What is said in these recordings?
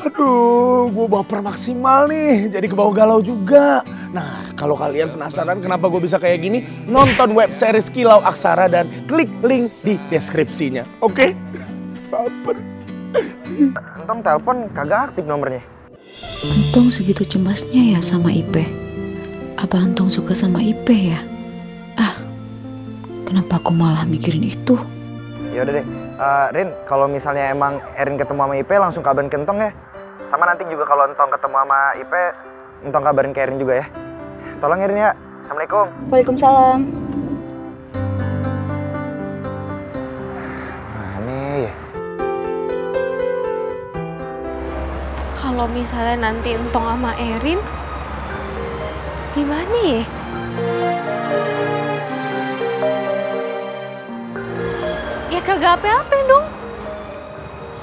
Aduh, gue baper maksimal nih, jadi kebawa galau juga. Nah, kalau kalian penasaran kenapa gue bisa kayak gini, nonton web series Kilau Aksara dan klik link di deskripsinya. Oke? Baper. Entong telepon kagak aktif nomornya. Antong segitu cemasnya ya sama Ipe. Apa Antong suka sama Ipe ya? Ah, kenapa aku malah mikirin itu? Ya udah deh, Eh, Rin, kalau misalnya emang Erin ketemu sama Ipe langsung kabarin ke Entong ya. Sama nanti juga kalau Entong ketemu sama Ipe, Entong kabarin ke Erin juga ya. Tolong Erin ya. Assalamualaikum. Waalaikumsalam. Aneh ya. Kalau misalnya nanti Entong sama Erin, gimana ya? Ya kagak apa-apa dong.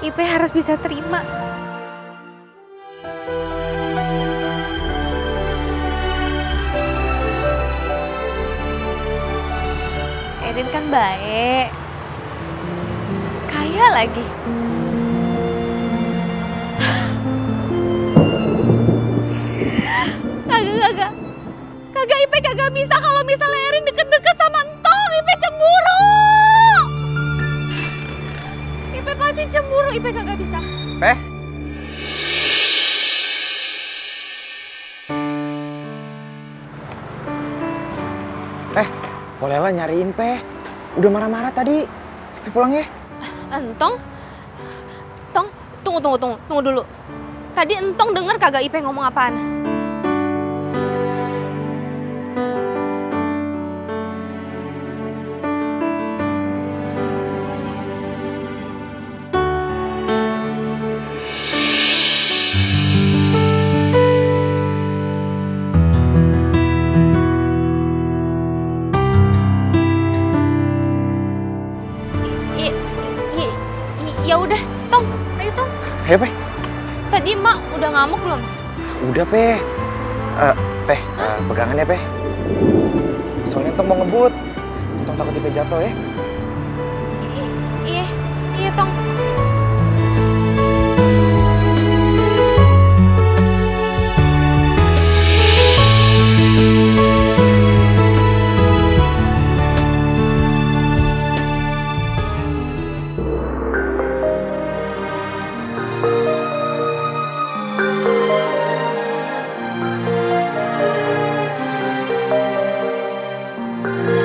Ipe harus bisa terima. Baik. Kaya lagi. Kagak, kagak. Kagak Ipe kagak bisa kalau misalnya Erin deket-deket sama Entong. Ipe cemburu. Ipe pasti cemburu. Ipe kagak bisa. Peh? Peh, boleh lah nyariin Peh. Udah marah-marah tadi. Peh pulang ya. Entong? Tong, tunggu, tunggu, tunggu, tunggu dulu. Tadi Entong denger kagak Ipe ngomong apaan? Ya udah, Tong, ayo Tong. Ayo Peh. Tadi Mak udah ngamuk belum? Udah Peh. Eh, Peh, eh, pegangan ya Peh. Soalnya Entong mau ngebut. Entong takut Ipe jatuh ya. Bye.